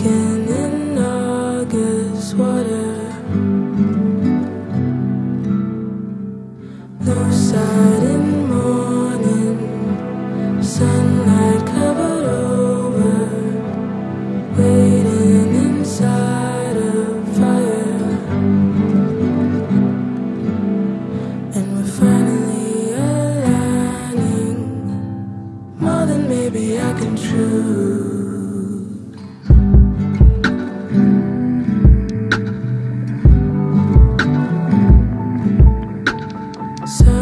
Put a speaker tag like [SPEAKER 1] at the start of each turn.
[SPEAKER 1] Soaking in August water No sight in morning. Sunlight covered over Waiting inside a fire. And we're finally aligning. More than maybe I can choose. So